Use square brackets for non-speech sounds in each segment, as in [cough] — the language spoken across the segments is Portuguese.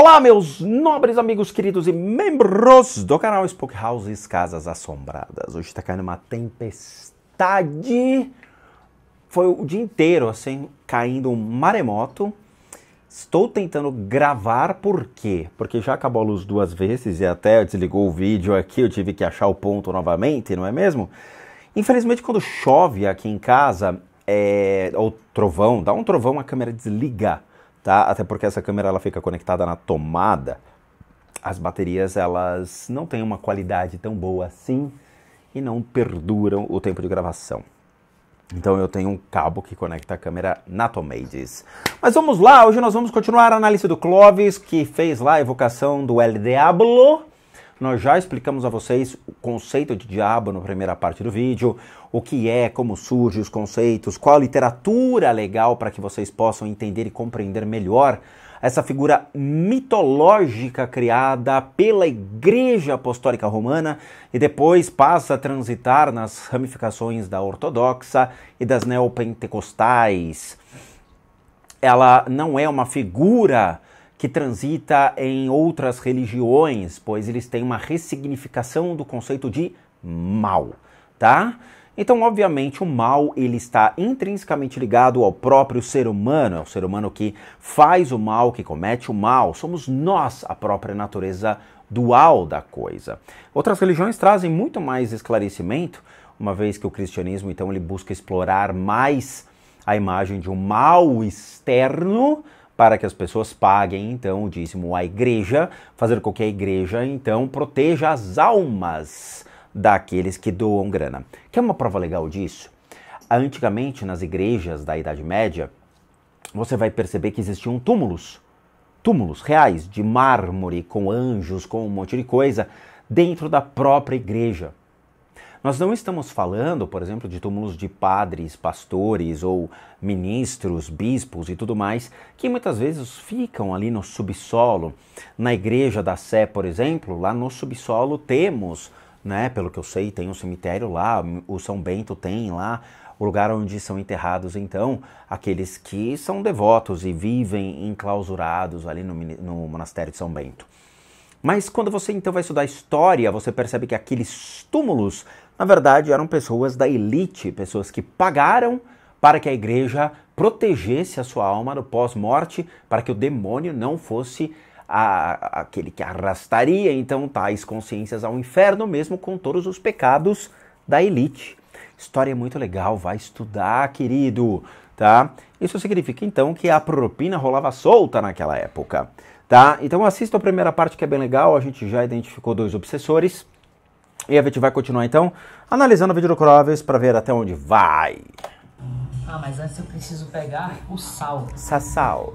Olá, meus nobres amigos queridos e membros do canal Spook Houses Casas Assombradas. Hoje está caindo uma tempestade. Foi o dia inteiro assim, caindo um maremoto. Estou tentando gravar por quê? Porque já acabou a luz duas vezes e até desligou o vídeo aqui, eu tive que achar o ponto novamente, não é mesmo? Infelizmente, quando chove aqui em casa, é, ou trovão, dá um trovão, a câmera desliga tá? Até porque essa câmera ela fica conectada na tomada. As baterias elas não têm uma qualidade tão boa assim e não perduram o tempo de gravação. Então eu tenho um cabo que conecta a câmera na Tomades. Mas vamos lá, hoje nós vamos continuar a análise do Clovis, que fez lá a evocação do El Diablo. Nós já explicamos a vocês o conceito de diabo na primeira parte do vídeo, o que é, como surge os conceitos, qual a literatura legal para que vocês possam entender e compreender melhor essa figura mitológica criada pela Igreja Apostólica Romana e depois passa a transitar nas ramificações da ortodoxa e das neopentecostais. Ela não é uma figura que transita em outras religiões, pois eles têm uma ressignificação do conceito de mal, tá? Então, obviamente, o mal ele está intrinsecamente ligado ao próprio ser humano, é o ser humano que faz o mal, que comete o mal. Somos nós a própria natureza dual da coisa. Outras religiões trazem muito mais esclarecimento, uma vez que o cristianismo então ele busca explorar mais a imagem de um mal externo para que as pessoas paguem então o dízimo à igreja, fazer com que a igreja então proteja as almas daqueles que doam grana. Quer uma prova legal disso? Antigamente, nas igrejas da Idade Média, você vai perceber que existiam túmulos, túmulos reais de mármore com anjos, com um monte de coisa, dentro da própria igreja. Nós não estamos falando, por exemplo, de túmulos de padres, pastores ou ministros, bispos e tudo mais, que muitas vezes ficam ali no subsolo. Na igreja da Sé, por exemplo, lá no subsolo temos, né, pelo que eu sei, tem um cemitério lá, o São Bento tem lá, o lugar onde são enterrados então aqueles que são devotos e vivem enclausurados ali no, no monastério de São Bento. Mas quando você então vai estudar história, você percebe que aqueles túmulos na verdade, eram pessoas da elite, pessoas que pagaram para que a igreja protegesse a sua alma no pós-morte, para que o demônio não fosse a, aquele que arrastaria então tais consciências ao inferno, mesmo com todos os pecados da elite. História muito legal, vai estudar, querido, tá? Isso significa então que a propina rolava solta naquela época, tá? Então assista a primeira parte que é bem legal, a gente já identificou dois obsessores. E a gente vai continuar então analisando o vídeo do Croves para ver até onde vai. Ah, mas antes eu preciso pegar o sal. Sassal.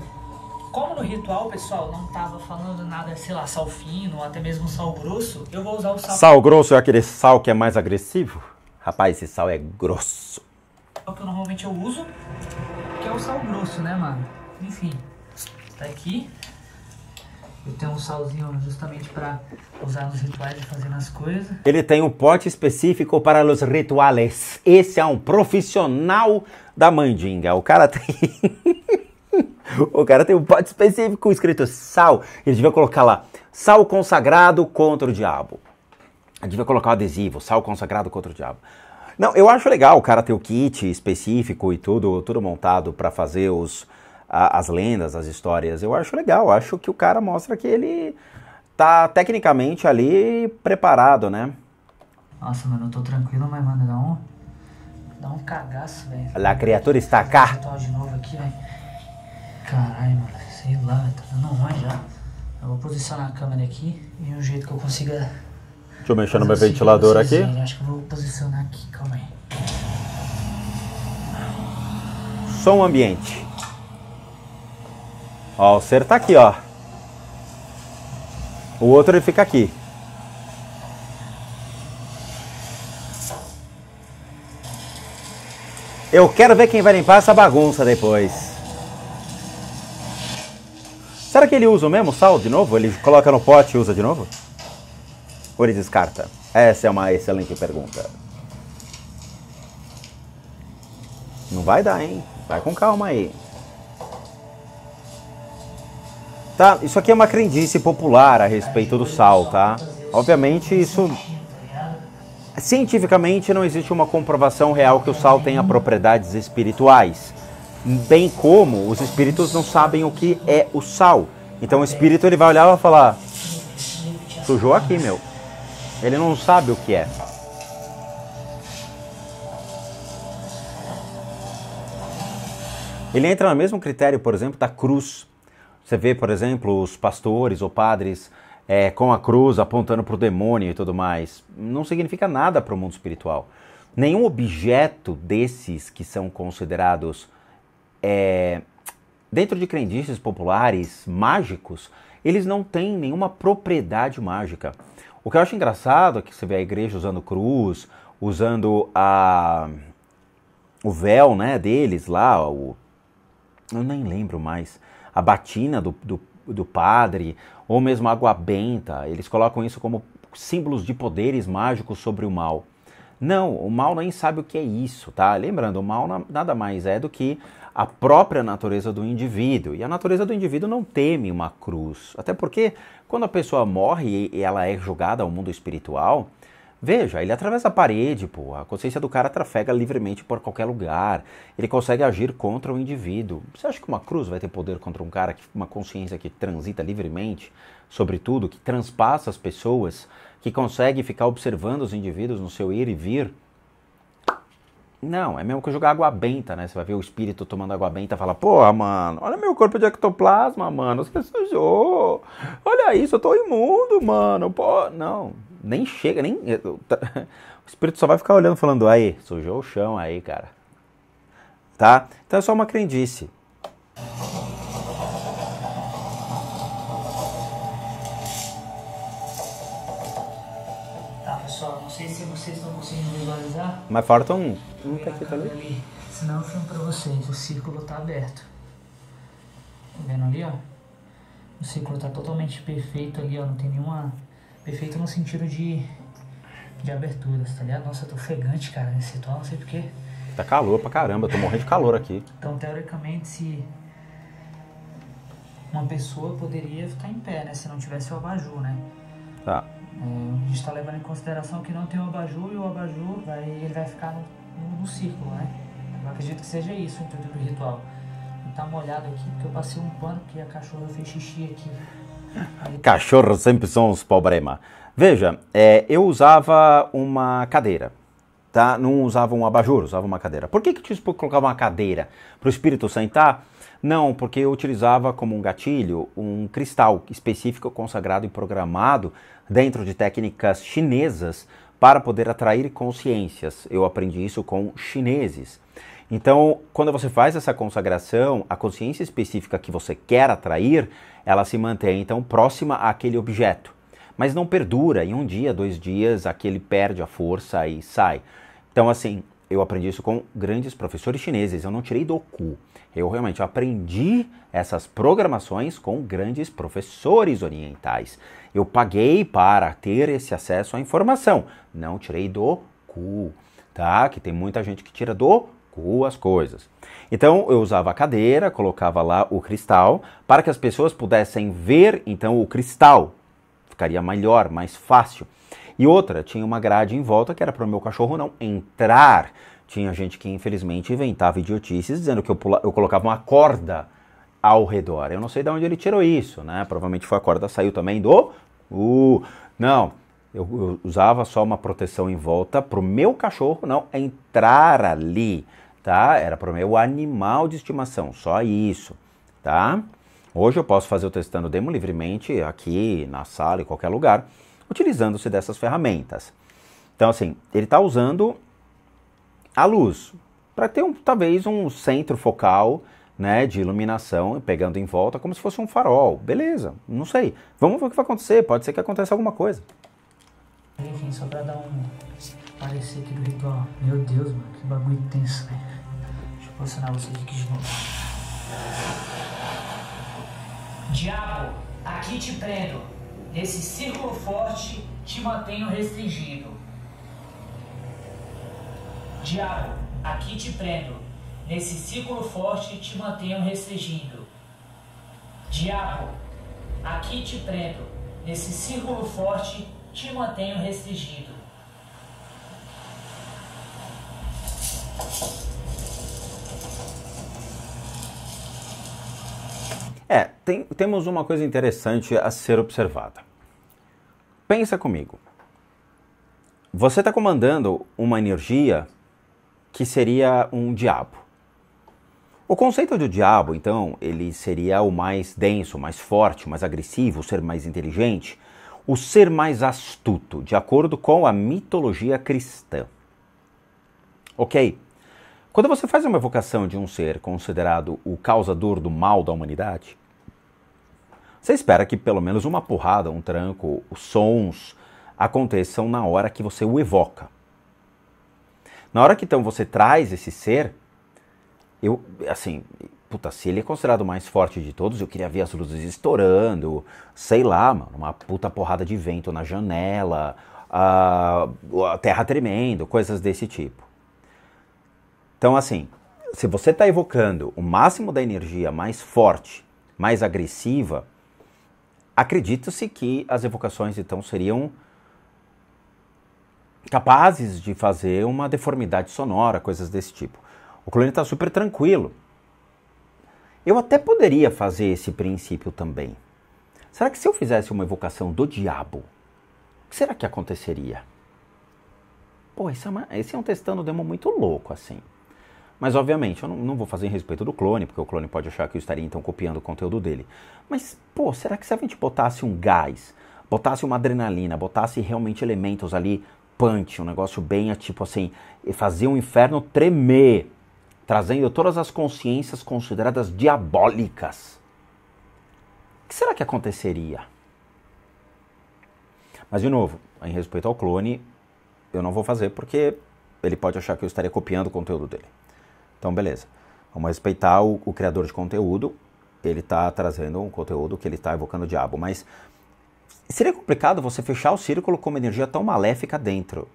Como no ritual, pessoal, não tava falando nada, sei lá, sal fino ou até mesmo sal grosso, eu vou usar o sal. Sal grosso é aquele sal que é mais agressivo? Rapaz, esse sal é grosso. É o que normalmente eu uso, que é o sal grosso, né, mano? Enfim, tá aqui. Eu tenho um salzinho justamente para usar nos rituais e fazer nas coisas. Ele tem um pote específico para os rituais. Esse é um profissional da mandinga. O cara tem. [laughs] o cara tem um pote específico escrito sal. Ele devia colocar lá sal consagrado contra o diabo. Ele devia colocar o adesivo, sal consagrado contra o diabo. Não, eu acho legal o cara ter o kit específico e tudo, tudo montado para fazer os a, as lendas, as histórias. Eu acho legal, acho que o cara mostra que ele tá tecnicamente ali preparado, né? Nossa, mano, eu tô tranquilo, mas, mano, dá um. Dá um cagaço, velho. A criatura está cá. de novo aqui, velho. Caralho, mano, sei lá, tá dando ruim já. Eu vou posicionar a câmera aqui de um jeito que eu consiga. Deixa eu mexer no meu ventilador aqui. Verem. Acho que eu vou posicionar aqui, calma aí. Som ambiente. Ó, o ser tá aqui, ó. O outro ele fica aqui. Eu quero ver quem vai limpar essa bagunça depois. Será que ele usa o mesmo sal de novo? Ele coloca no pote e usa de novo? Ou ele descarta? Essa é uma excelente pergunta. Não vai dar, hein? Vai com calma aí. Tá, isso aqui é uma crendice popular a respeito do sal, tá? Obviamente isso cientificamente não existe uma comprovação real que o sal tenha propriedades espirituais, bem como os espíritos não sabem o que é o sal. Então o espírito ele vai olhar e vai falar: sujou aqui, meu. Ele não sabe o que é. Ele entra no mesmo critério, por exemplo, da cruz. Você vê, por exemplo, os pastores ou padres é, com a cruz apontando para o demônio e tudo mais. Não significa nada para o mundo espiritual. Nenhum objeto desses que são considerados é, dentro de crendices populares mágicos, eles não têm nenhuma propriedade mágica. O que eu acho engraçado é que você vê a igreja usando cruz, usando a o véu né, deles lá, o, eu nem lembro mais, a batina do, do, do padre, ou mesmo água benta, eles colocam isso como símbolos de poderes mágicos sobre o mal. Não, o mal nem sabe o que é isso, tá? Lembrando, o mal nada mais é do que a própria natureza do indivíduo. E a natureza do indivíduo não teme uma cruz. Até porque quando a pessoa morre e ela é jogada ao mundo espiritual, Veja, ele atravessa a parede, pô. A consciência do cara trafega livremente por qualquer lugar. Ele consegue agir contra o indivíduo. Você acha que uma cruz vai ter poder contra um cara, que, uma consciência que transita livremente, sobretudo, que transpassa as pessoas, que consegue ficar observando os indivíduos no seu ir e vir? Não, é mesmo que jogar água benta, né? Você vai ver o espírito tomando água benta e fala, porra, mano, olha meu corpo de ectoplasma, mano, você sujou. Olha isso, eu tô imundo, mano. Pô, não, nem chega, nem. [laughs] O espírito só vai ficar olhando falando, aí, sujou o chão aí, cara. Tá? Então é só uma crendice. Tá, pessoal, não sei se vocês estão conseguindo visualizar. Mas falta um. Um tá aqui também. Ali. Senão eu filmo pra vocês, o círculo tá aberto. Tá vendo ali, ó? O círculo tá totalmente perfeito ali, ó. Não tem nenhuma Perfeito no sentido de, de aberturas, tá ligado? Nossa, eu tô ofegante, cara, nesse ritual, não sei porquê. Tá calor pra caramba, eu tô morrendo de calor aqui. Então, teoricamente, se uma pessoa poderia ficar em pé, né? Se não tivesse o abajur, né? Tá. É, a gente tá levando em consideração que não tem o abajur e o abajur vai, ele vai ficar no, no, no círculo, né? Eu acredito que seja isso o intuito do ritual. Tá molhado aqui porque eu passei um pano porque a cachorra fez xixi aqui. Cachorros sempre são os problema. Veja, é, eu usava uma cadeira, tá? Não usava um abajur, usava uma cadeira. Por que que te colocava uma cadeira? Para o espírito sentar? Não, porque eu utilizava como um gatilho um cristal específico, consagrado e programado dentro de técnicas chinesas para poder atrair consciências. Eu aprendi isso com chineses. Então, quando você faz essa consagração, a consciência específica que você quer atrair, ela se mantém então próxima àquele objeto. Mas não perdura, em um dia, dois dias, aquele perde a força e sai. Então, assim, eu aprendi isso com grandes professores chineses, eu não tirei do cu. Eu realmente aprendi essas programações com grandes professores orientais. Eu paguei para ter esse acesso à informação, não tirei do cu, tá? Que tem muita gente que tira do as coisas. Então eu usava a cadeira, colocava lá o cristal para que as pessoas pudessem ver então o cristal. Ficaria melhor, mais fácil. E outra, tinha uma grade em volta que era para o meu cachorro não entrar. Tinha gente que infelizmente inventava idiotices dizendo que eu, pula, eu colocava uma corda ao redor. Eu não sei de onde ele tirou isso, né? Provavelmente foi a corda saiu também do. Uh, não, eu, eu usava só uma proteção em volta para o meu cachorro não entrar ali tá? Era para o meu animal de estimação, só isso, tá? Hoje eu posso fazer o testando demo livremente aqui na sala, em qualquer lugar, utilizando-se dessas ferramentas. Então, assim, ele está usando a luz para ter um, talvez um centro focal né, de iluminação, pegando em volta como se fosse um farol. Beleza, não sei. Vamos ver o que vai acontecer. Pode ser que aconteça alguma coisa. Enfim, só para dar um parecer aqui do ritual. Meu Deus, mano, que bagulho intenso, velho posicionar vocês aqui de novo. Diabo, aqui te prendo. Nesse círculo forte te mantenho restringido. Diabo, aqui te prendo. Nesse círculo forte te mantenho restringido. Diabo, Aqui te prendo. Nesse círculo forte te mantenho restringido. É, tem, temos uma coisa interessante a ser observada. Pensa comigo. Você está comandando uma energia que seria um diabo. O conceito do diabo, então, ele seria o mais denso, mais forte, mais agressivo, o ser mais inteligente, o ser mais astuto, de acordo com a mitologia cristã. Ok? Quando você faz uma evocação de um ser considerado o causador do mal da humanidade, você espera que pelo menos uma porrada, um tranco, os sons aconteçam na hora que você o evoca. Na hora que então você traz esse ser, eu, assim, puta, se ele é considerado o mais forte de todos, eu queria ver as luzes estourando, sei lá, mano, uma puta porrada de vento na janela, a, a terra tremendo, coisas desse tipo. Então, assim, se você está evocando o máximo da energia mais forte, mais agressiva, acredita-se que as evocações então seriam capazes de fazer uma deformidade sonora, coisas desse tipo. O clone está super tranquilo. Eu até poderia fazer esse princípio também. Será que se eu fizesse uma evocação do diabo, o que será que aconteceria? Pô, esse é, uma, esse é um testando demo muito louco assim. Mas obviamente eu não, não, vou fazer em respeito do clone, porque o clone pode achar que eu estaria então copiando o conteúdo dele. Mas, pô, será que se a gente botasse um gás, botasse uma adrenalina, botasse realmente elementos ali, punch, um negócio bem tipo assim, fazer o inferno tremer trazendo todas as consciências consideradas diabólicas. O que será que aconteceria? Mas, de novo, em respeito ao clone, eu não vou fazer porque ele pode achar que eu estaria copiando o conteúdo dele. Então, beleza. Vamos respeitar o, o criador de conteúdo. Ele está trazendo um conteúdo que ele está evocando o diabo. Mas seria complicado você fechar o círculo com uma energia tão maléfica dentro.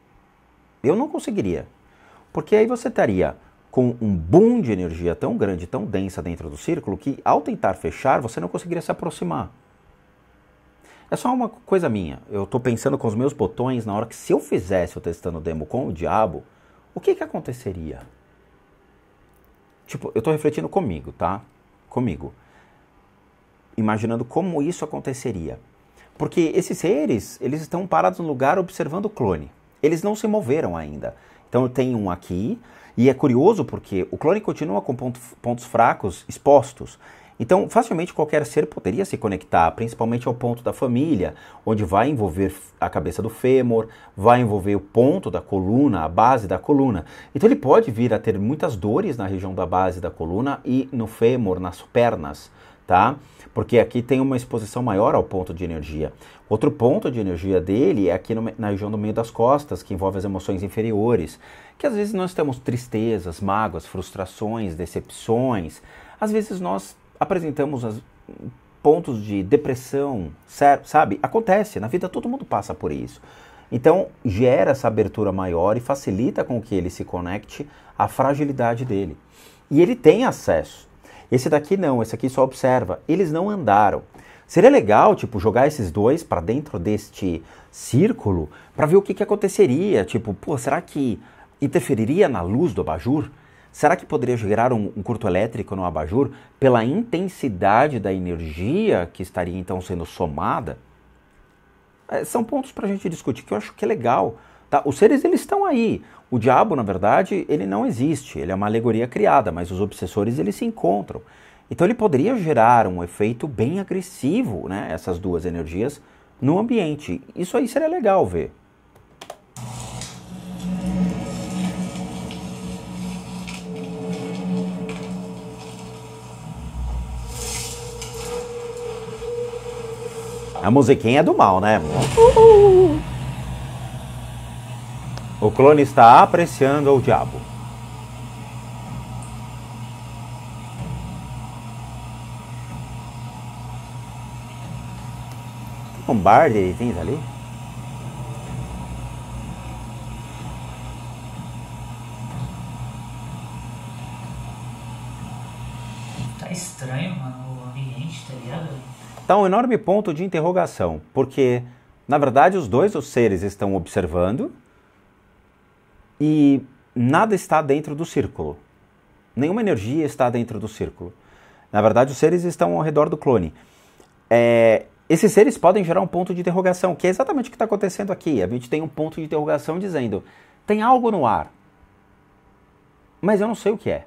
Eu não conseguiria. Porque aí você estaria com um boom de energia tão grande, tão densa dentro do círculo, que ao tentar fechar, você não conseguiria se aproximar. É só uma coisa minha. Eu estou pensando com os meus botões na hora que se eu fizesse o testando demo com o diabo, o que que aconteceria? Tipo, eu estou refletindo comigo, tá? Comigo. Imaginando como isso aconteceria. Porque esses seres, eles estão parados no lugar observando o clone. Eles não se moveram ainda. Então eu tenho um aqui, e é curioso porque o clone continua com ponto, pontos fracos expostos. Então, facilmente qualquer ser poderia se conectar, principalmente ao ponto da família, onde vai envolver a cabeça do fêmur, vai envolver o ponto da coluna, a base da coluna. Então, ele pode vir a ter muitas dores na região da base da coluna e no fêmur, nas pernas, tá? Porque aqui tem uma exposição maior ao ponto de energia. Outro ponto de energia dele é aqui no, na região do meio das costas, que envolve as emoções inferiores, que às vezes nós temos tristezas, mágoas, frustrações, decepções. Às vezes nós apresentamos as, pontos de depressão, sabe? Acontece, na vida todo mundo passa por isso. Então, gera essa abertura maior e facilita com que ele se conecte à fragilidade dele. E ele tem acesso. Esse daqui não, esse aqui só observa. Eles não andaram. Seria legal, tipo, jogar esses dois para dentro deste círculo para ver o que, que aconteceria. Tipo, pô, será que interferiria na luz do abajur? Será que poderia gerar um, um curto elétrico no abajur pela intensidade da energia que estaria então sendo somada? É, são pontos para a gente discutir que eu acho que é legal. Tá? Os seres eles estão aí. O diabo, na verdade, ele não existe. Ele é uma alegoria criada, mas os obsessores eles se encontram. Então ele poderia gerar um efeito bem agressivo, né, essas duas energias, no ambiente. Isso aí seria legal ver. A musiquinha é do mal, né? O clone está apreciando o diabo. um bar de itens ali? Tá estranho, mano, o ambiente, tá ligado? Está um enorme ponto de interrogação, porque na verdade os dois os seres estão observando e nada está dentro do círculo. Nenhuma energia está dentro do círculo. Na verdade, os seres estão ao redor do clone. É, esses seres podem gerar um ponto de interrogação, que é exatamente o que está acontecendo aqui. A gente tem um ponto de interrogação dizendo: tem algo no ar, mas eu não sei o que é.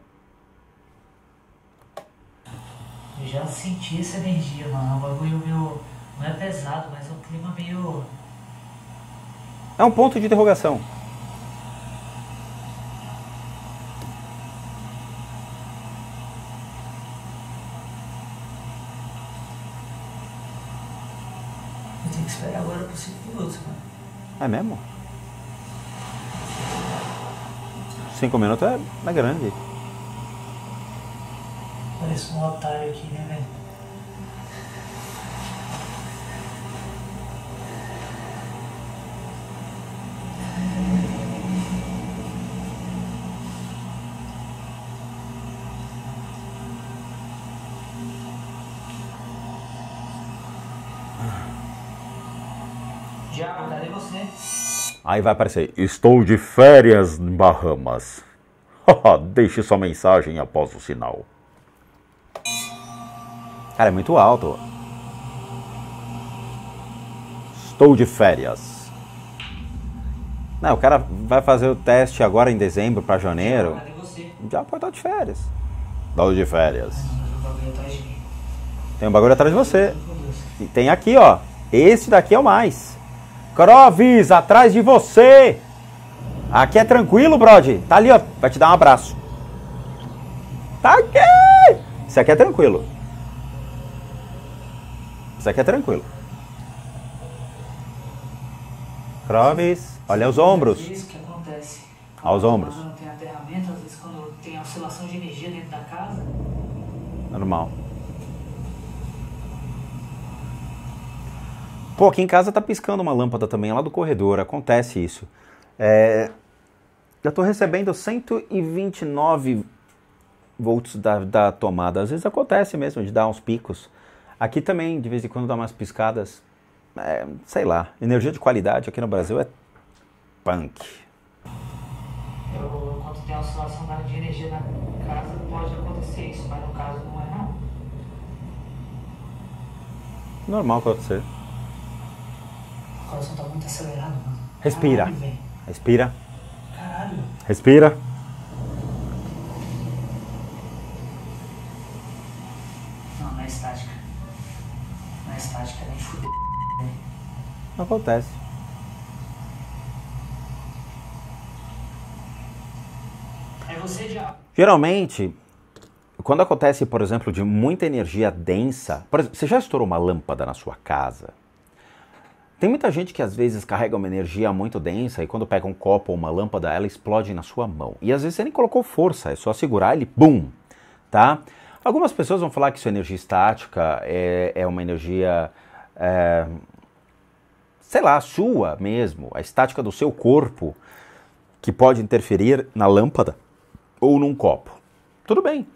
Eu já senti essa energia, mano. É um bagulho meio. Não é pesado, mas é um clima meio. É um ponto de interrogação. Eu tenho que esperar agora por 5 minutos, mano. É mesmo? Cinco minutos é, é grande. Parece um otário aqui, né, velho? Já, cadê você? Aí vai aparecer: Estou de férias em Bahamas. [laughs] Deixe sua mensagem após o sinal. Cara, é muito alto. Estou de férias. Não, o cara vai fazer o teste agora em dezembro para janeiro. Já pode estar de férias. Estou de férias. Mim. Tem um bagulho atrás de você. E tem aqui, ó. Esse daqui é o mais. Crovis, atrás de você. Aqui é tranquilo, Brody. Tá ali, ó. Vai te dar um abraço. Tá aqui. Isso aqui é tranquilo. Isso aqui é tranquilo. Crovis, olha os ombros. Às vezes o que acontece? Aos ombros. Quando tem aterramento, às vezes quando tem oscilação de energia dentro da casa, Normal. Pô, aqui em casa tá piscando uma lâmpada também, lá do corredor. Acontece isso. É, eu tô recebendo 129 volts da, da tomada. Às vezes acontece mesmo de dar uns picos. Aqui também, de vez em quando, dá umas piscadas. É, sei lá, energia de qualidade aqui no Brasil é punk. eu, quando tem oscilação da- de energia na casa, pode acontecer isso, mas no caso não é não. Normal acontecer. O coração tá muito acelerado, mano. Respira. Caralho. Respira, Caralho. respira. Não, não é estática. Não é estática, nem fudeu. Acontece. É você. Geralmente, quando acontece, por exemplo, de muita energia densa, por exemplo, você já estourou uma lâmpada na sua casa? Tem muita gente que às vezes carrega uma energia muito densa e quando pega um copo ou uma lâmpada, ela explode na sua mão. E às vezes você nem colocou força, é só segurar ele, bum, tá? Algumas pessoas vão falar que isso é energia estática, é, é uma energia, é, sei lá, sua mesmo, a estática do seu corpo, que pode interferir na lâmpada ou num copo. Tudo bem.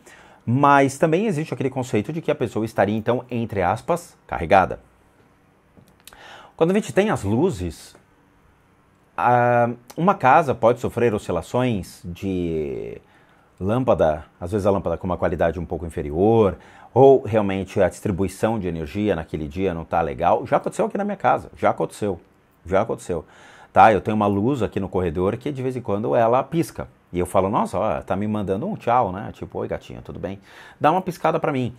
Mas também existe aquele conceito de que a pessoa estaria, então, entre aspas, carregada. Quando a gente tem as luzes, a- uma casa pode sofrer oscilações de lâmpada, às vezes a lâmpada com uma qualidade um pouco inferior, ou realmente a distribuição de energia naquele dia não está legal. Já aconteceu aqui na minha casa, já aconteceu, já aconteceu. Tá, eu tenho uma luz aqui no corredor que de vez em quando ela pisca. E eu falo, nossa, ó, tá me mandando um tchau, né? Tipo, oi gatinho, tudo bem? Dá uma piscada para mim.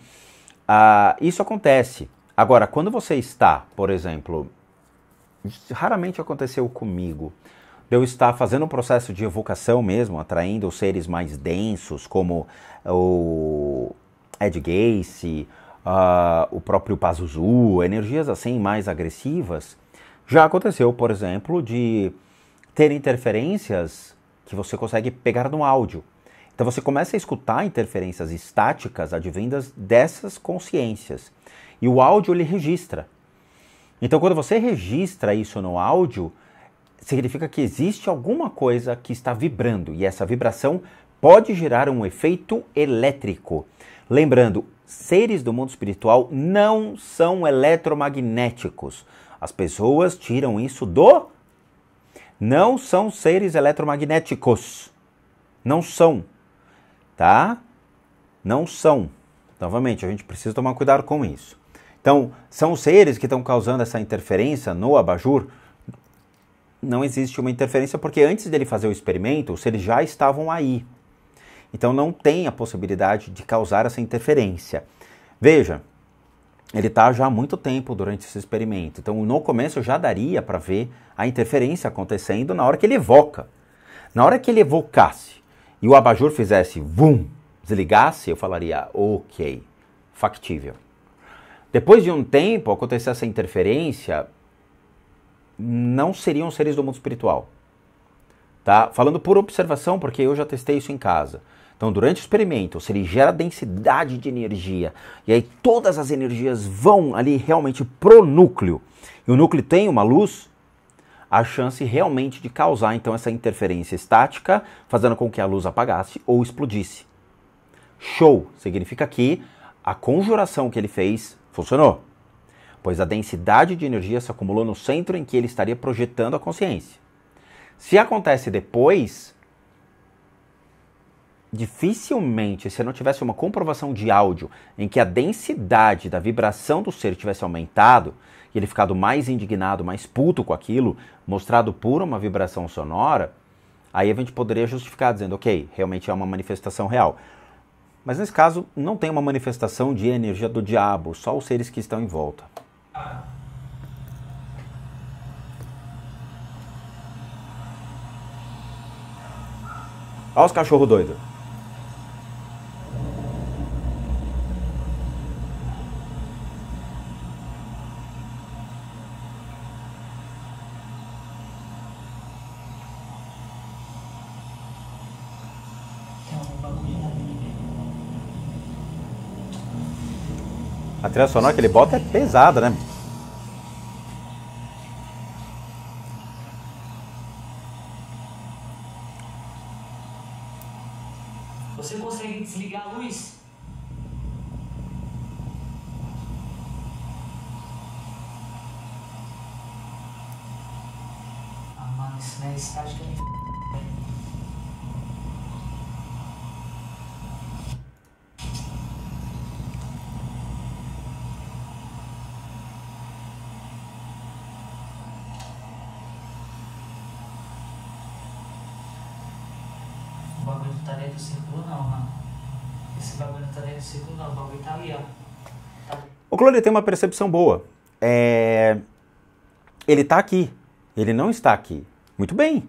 Ah, isso acontece. Agora, quando você está, por exemplo, raramente aconteceu comigo. De Eu estar fazendo um processo de evocação mesmo, atraindo os seres mais densos, como o Ed Gacy, ah, o próprio Pazuzu, energias assim mais agressivas. Já aconteceu, por exemplo, de ter interferências que você consegue pegar no áudio. Então você começa a escutar interferências estáticas advindas dessas consciências. E o áudio ele registra. Então, quando você registra isso no áudio, significa que existe alguma coisa que está vibrando e essa vibração pode gerar um efeito elétrico. Lembrando, seres do mundo espiritual não são eletromagnéticos. As pessoas tiram isso do. Não são seres eletromagnéticos. Não são. Tá? Não são. Novamente, a gente precisa tomar cuidado com isso. Então, são seres que estão causando essa interferência no abajur. Não existe uma interferência porque antes dele fazer o experimento, os seres já estavam aí. Então não tem a possibilidade de causar essa interferência. Veja, ele está já há muito tempo durante esse experimento. Então no começo já daria para ver a interferência acontecendo na hora que ele evoca. Na hora que ele evocasse e o abajur fizesse vum, desligasse, eu falaria ok, factível. Depois de um tempo acontecer essa interferência, não seriam seres do mundo espiritual. Tá? Falando por observação, porque eu já testei isso em casa. Então, durante o experimento, se ele gera densidade de energia, e aí todas as energias vão ali realmente pro núcleo, e o núcleo tem uma luz, a chance realmente de causar então essa interferência estática, fazendo com que a luz apagasse ou explodisse. Show! Significa que a conjuração que ele fez funcionou, pois a densidade de energia se acumulou no centro em que ele estaria projetando a consciência. Se acontece depois, dificilmente, se não tivesse uma comprovação de áudio em que a densidade da vibração do ser tivesse aumentado, e ele ficado mais indignado, mais puto com aquilo, mostrado por uma vibração sonora, aí a gente poderia justificar dizendo, ok, realmente é uma manifestação real. Mas nesse caso, não tem uma manifestação de energia do diabo, só os seres que estão em volta. Olha os cachorros doidos. Trilha sonora que ele bota é pesada, né? Você consegue desligar a luz? Ah, mano, isso não é estática nem. O bagulho não tá dentro do círculo não, mano. Esse bagulho não tá dentro do círculo não, o bagulho tá ali, ó. Clone tem uma percepção boa. É... Ele está aqui. Ele não está aqui. Muito bem.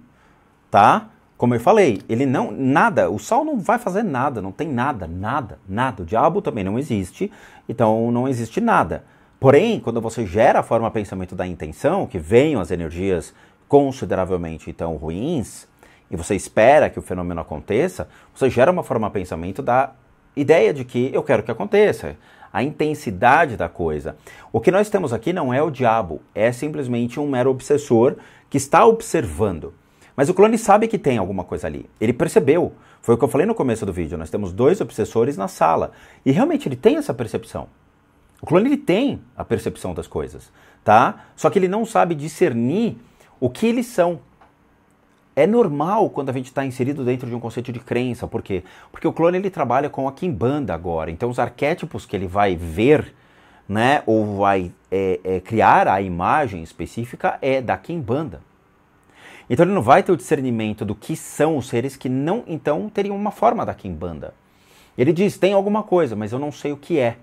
Tá? Como eu falei, ele não. Nada. O sol não vai fazer nada. Não tem nada. Nada. Nada. O diabo também não existe. Então não existe nada. Porém, quando você gera a forma pensamento da intenção, que venham as energias consideravelmente então ruins, e você espera que o fenômeno aconteça, você gera uma forma pensamento da ideia de que eu quero que aconteça, a intensidade da coisa. O que nós temos aqui não é o diabo, é simplesmente um mero obsessor que está observando. Mas o clone sabe que tem alguma coisa ali. Ele percebeu. Foi o que eu falei no começo do vídeo. Nós temos dois obsessores na sala. E realmente ele tem essa percepção. O clone ele tem a percepção das coisas, tá? Só que ele não sabe discernir o que eles são. É normal quando a gente está inserido dentro de um conceito de crença, por quê? Porque o clone ele trabalha com a Kimbanda agora, então os arquétipos que ele vai ver, né, ou vai é, é, criar a imagem específica é da Kimbanda. Então ele não vai ter o discernimento do que são os seres que não, então, teriam uma forma da Kimbanda. Ele diz, tem alguma coisa, mas eu não sei o que é.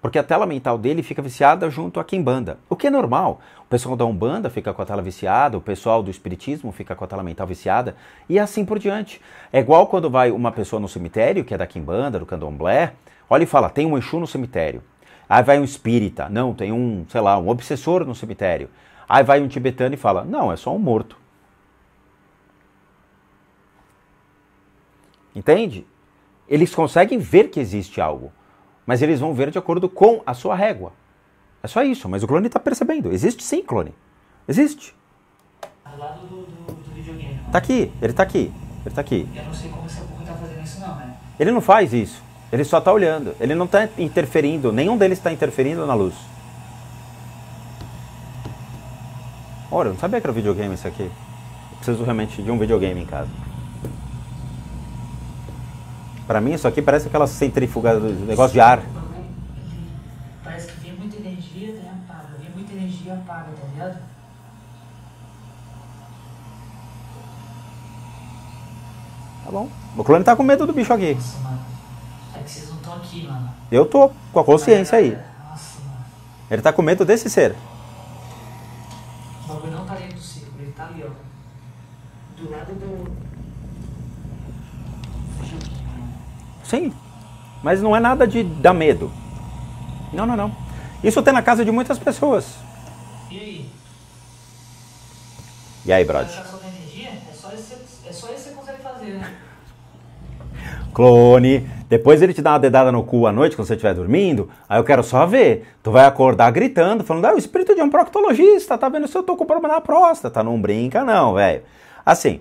Porque a tela mental dele fica viciada junto a Kimbanda. O que é normal. O pessoal da Umbanda fica com a tela viciada, o pessoal do Espiritismo fica com a tela mental viciada, e assim por diante. É igual quando vai uma pessoa no cemitério, que é da Kimbanda, do Candomblé, olha e fala, tem um Exu no cemitério. Aí vai um espírita, não, tem um, sei lá, um obsessor no cemitério. Aí vai um tibetano e fala, não, é só um morto. Entende? Eles conseguem ver que existe algo mas eles vão ver de acordo com a sua régua. É só isso, mas o clone está percebendo. Existe sim, clone. Existe. do lado do, do, do videogame. Tá aqui, ele tá aqui. Ele tá aqui. Eu não sei como esse burro tá fazendo isso não, né? Ele não faz isso. Ele só está olhando. Ele não está interferindo. Nenhum deles está interferindo na luz. Ora, eu não sabia que era videogame isso aqui. Eu preciso realmente de um videogame em casa. Pra mim, isso aqui parece aquela centrífuga do negócio de ar. Parece que vem muita energia, daí apaga. Vem muita energia, apaga, tá ligado? Tá bom. O clone tá com medo do bicho aqui. Nossa, mano. É que vocês não estão aqui, mano. Eu tô com a consciência aí. Nossa, mano. Ele tá com medo desse ser. O bagulho não tá dentro do círculo, ele tá ali, ó. Do lado do. Videogame, mano. Sim. Mas não é nada de dar medo. Não, não, não. Isso tem na casa de muitas pessoas. E aí? E aí, brother? Energia? É só isso que- é só isso que você consegue fazer, né? Clone, depois ele te dá uma dedada no cu à noite quando você estiver dormindo, aí eu quero só ver. Tu vai acordar gritando, falando, ah, o espírito de um proctologista, tá vendo se eu tô com problema na próstata. Não brinca não, velho. Assim,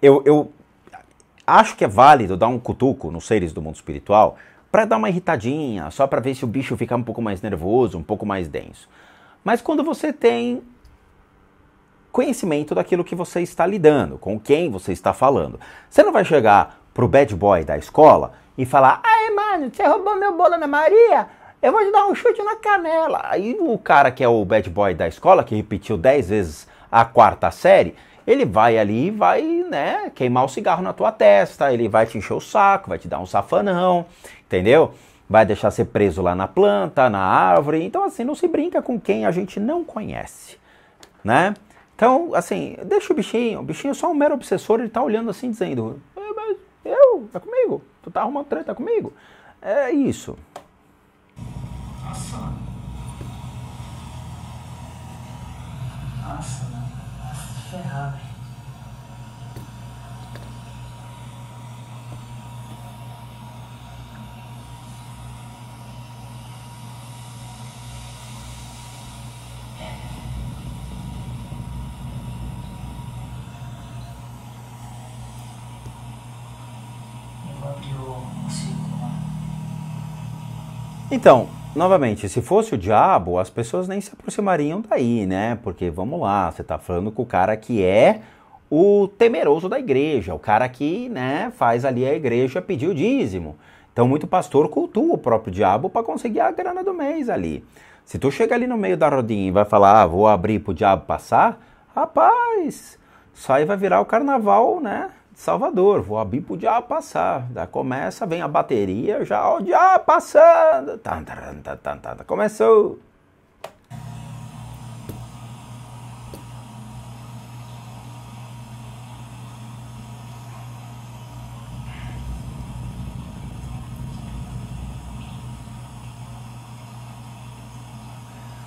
eu, eu acho que é válido dar um cutuco nos seres do mundo espiritual pra dar uma irritadinha, só pra ver se o bicho fica um pouco mais nervoso, um pouco mais denso. Mas quando você tem conhecimento daquilo que você está lidando, com quem você está falando. Você não vai chegar pro bad boy da escola e falar: "Ai, mano, você roubou meu bolo na Maria? Eu vou te dar um chute na canela". Aí o cara que é o bad boy da escola, que repetiu 10 vezes a quarta série, ele vai ali e vai, né, queimar o cigarro na tua testa, ele vai te encher o saco, vai te dar um safanão, entendeu? Vai deixar você preso lá na planta, na árvore. Então, assim, não se brinca com quem a gente não conhece, né? Então, assim, deixa o bichinho. O bichinho é só um mero obsessor, ele tá olhando assim, dizendo: "É, eu, tá comigo? Tu tá arrumando treta comigo? É isso. Mano. Nossa, mano. Nossa, ferrar, velho. Eu vou abrir o círculo, mano. Então, novamente, se fosse o diabo, as pessoas nem se aproximariam daí, né? Porque, vamos lá, você tá falando com o cara que é o temeroso da igreja, o cara que, né, faz ali a igreja pedir o dízimo. Então, muito pastor cultua o próprio diabo para conseguir a grana do mês ali. Se tu chega ali no meio da rodinha e vai falar, ah, vou abrir pro diabo passar, rapaz, isso aí vai virar o carnaval, né? Salvador, vou abrir pro diabo passar. Daí começa, vem a bateria, já o diabo passando. Tan, tan, tan, tan. Começou.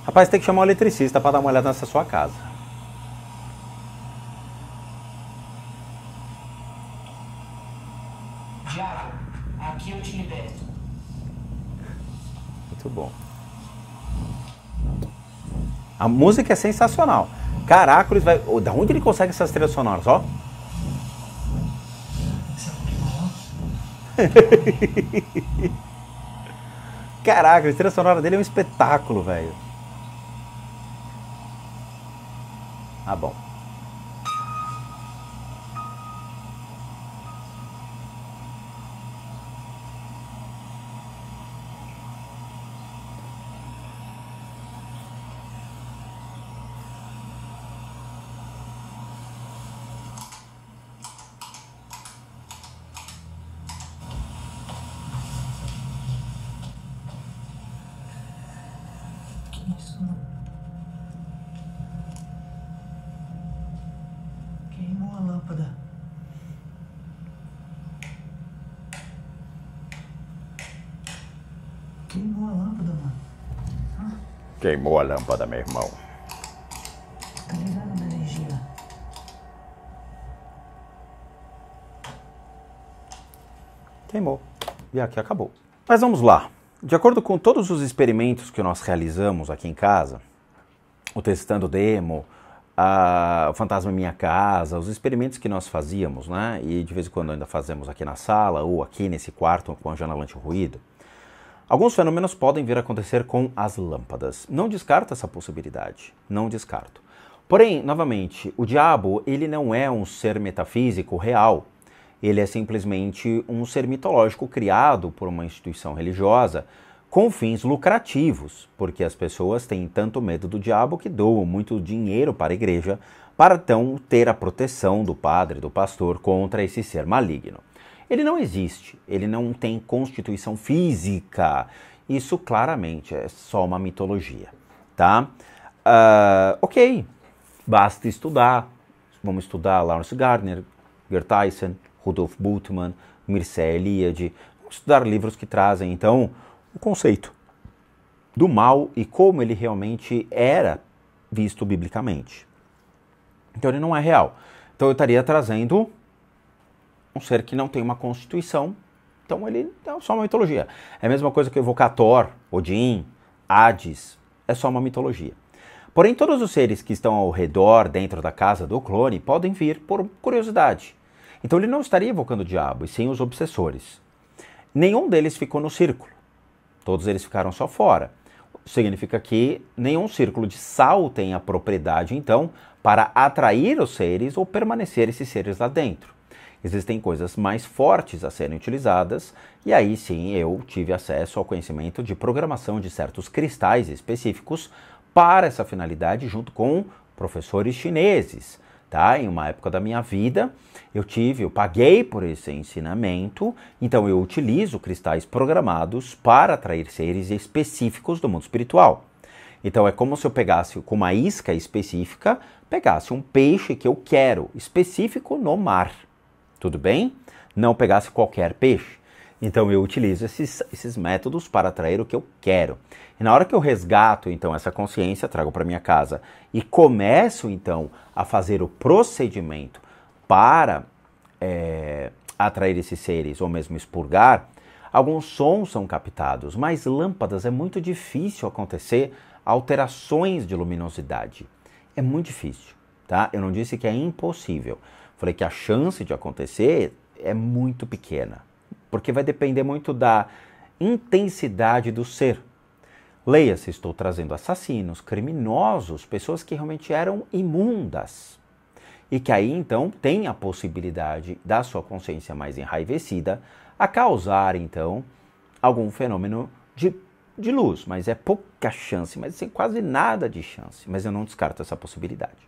Rapaz, tem que chamar o eletricista para dar uma olhada nessa sua casa. Diabo, aqui eu te liberto. Muito bom. A música é sensacional. Caracoles vai. oh, Da onde ele consegue essas trilhas sonoras, ó? [laughs] Caraca, a trilha sonora dele é um espetáculo, velho. Ah, bom. Que isso, mano? Queimou a lâmpada. Queimou a lâmpada, mano. Queimou a lâmpada, meu irmão. Queimou. E aqui acabou. Mas vamos lá. De acordo com todos os experimentos que nós realizamos aqui em casa, o testando demo, o Fantasma Minha Casa, os experimentos que nós fazíamos, né? E de vez em quando ainda fazemos aqui na sala ou aqui nesse quarto com a janela anti-ruído. Alguns fenômenos podem vir a acontecer com as lâmpadas. Não descarto essa possibilidade, não descarto. Porém, novamente, o diabo ele não é um ser metafísico real. Ele é simplesmente um ser mitológico criado por uma instituição religiosa com fins lucrativos, porque as pessoas têm tanto medo do diabo que doam muito dinheiro para a igreja para então ter a proteção do padre, do pastor contra esse ser maligno. Ele não existe, ele não tem constituição física. Isso claramente é só uma mitologia, tá? Uh, ok, basta estudar. Vamos estudar Lawrence Gardner, Gert Tyson, Rudolf Bultmann, Mircea Eliade. Estudar livros que trazem, então, o conceito do mal e como ele realmente era visto biblicamente. Então ele não é real. Então eu estaria trazendo um ser que não tem uma constituição, então ele é só uma mitologia. É a mesma coisa que evocar Thor, Odin, Hades, é só uma mitologia. Porém, todos os seres que estão ao redor, dentro da casa do clone, podem vir por curiosidade. Então ele não estaria evocando o diabo, e sim os obsessores. Nenhum deles ficou no círculo. Todos eles ficaram só fora. Significa que nenhum círculo de sal tem a propriedade, então, para atrair os seres ou permanecer esses seres lá dentro. Existem coisas mais fortes a serem utilizadas, e aí sim eu tive acesso ao conhecimento de programação de certos cristais específicos para essa finalidade, junto com professores chineses tá? Em uma época da minha vida, eu tive, eu paguei por esse ensinamento, então eu utilizo cristais programados para atrair seres específicos do mundo espiritual. Então é como se eu pegasse com uma isca específica, pegasse um peixe que eu quero, específico no mar. Tudo bem? Não pegasse qualquer peixe. Então eu utilizo esses, esses métodos para atrair o que eu quero. E na hora que eu resgato então essa consciência, trago para minha casa e começo então a fazer o procedimento para é, atrair esses seres ou mesmo expurgar, alguns sons são captados, mas lâmpadas é muito difícil acontecer alterações de luminosidade. É muito difícil, tá? Eu não disse que é impossível. Falei que a chance de acontecer é muito pequena porque vai depender muito da intensidade do ser. Leia se estou trazendo assassinos, criminosos, pessoas que realmente eram imundas. E que aí então tem a possibilidade da sua consciência mais enraivecida a causar então algum fenômeno de, de luz, mas é pouca chance, mas sem quase nada de chance. Mas eu não descarto essa possibilidade.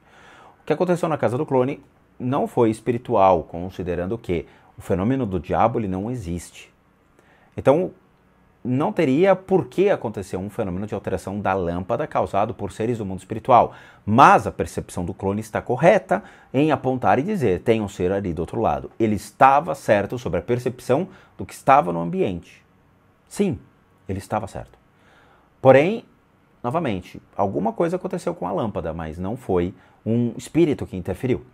O que aconteceu na casa do clone não foi espiritual, considerando que o fenômeno do diabo ele não existe. Então, não teria por que acontecer um fenômeno de alteração da lâmpada causado por seres do mundo espiritual. Mas a percepção do clone está correta em apontar e dizer: tem um ser ali do outro lado. Ele estava certo sobre a percepção do que estava no ambiente. Sim, ele estava certo. Porém, novamente, alguma coisa aconteceu com a lâmpada, mas não foi um espírito que interferiu,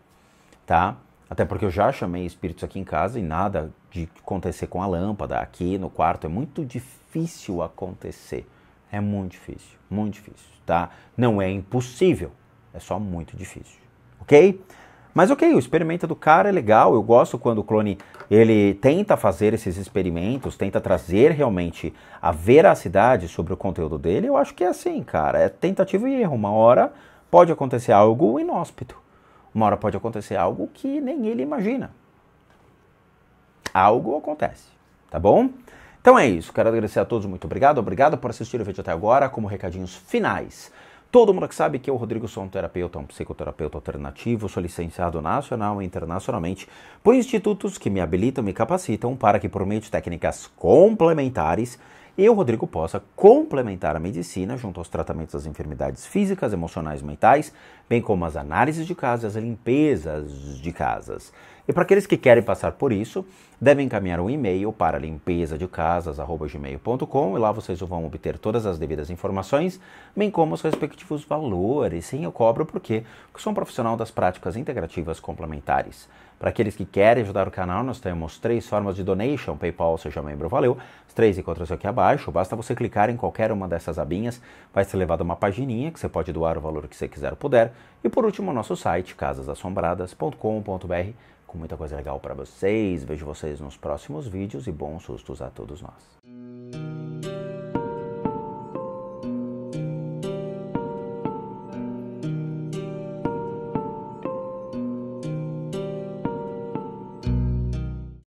tá? Até porque eu já chamei espíritos aqui em casa e nada de acontecer com a lâmpada aqui no quarto. É muito difícil acontecer. É muito difícil, muito difícil, tá? Não é impossível, é só muito difícil, ok? Mas ok, o experimento do cara é legal. Eu gosto quando o clone ele tenta fazer esses experimentos, tenta trazer realmente a veracidade sobre o conteúdo dele. Eu acho que é assim, cara. É tentativa e erro. Uma hora pode acontecer algo inóspito. Uma hora pode acontecer algo que nem ele imagina. Algo acontece, tá bom? Então é isso. Quero agradecer a todos, muito obrigado. Obrigado por assistir o vídeo até agora. Como recadinhos finais. Todo mundo que sabe que eu, Rodrigo, sou um terapeuta, um psicoterapeuta alternativo, sou licenciado nacional e internacionalmente por institutos que me habilitam e me capacitam para que, por meio de técnicas complementares, eu, Rodrigo, possa complementar a medicina junto aos tratamentos das enfermidades físicas, emocionais e mentais, bem como as análises de casos e as limpezas de casas. E para aqueles que querem passar por isso, devem encaminhar um e-mail para limpezadecasas.gmail.com e lá vocês vão obter todas as devidas informações, bem como os respectivos valores. Sim, eu cobro porque sou um profissional das práticas integrativas complementares. Para aqueles que querem ajudar o canal, nós temos três formas de donation, PayPal, seja membro, valeu. As três encontram-se aqui abaixo, basta você clicar em qualquer uma dessas abinhas, vai ser levado a uma pagininha que você pode doar o valor que você quiser ou puder. E por último, nosso site, casasassombradas.com.br, com muita coisa legal para vocês. Vejo vocês nos próximos vídeos e bons sustos a todos nós.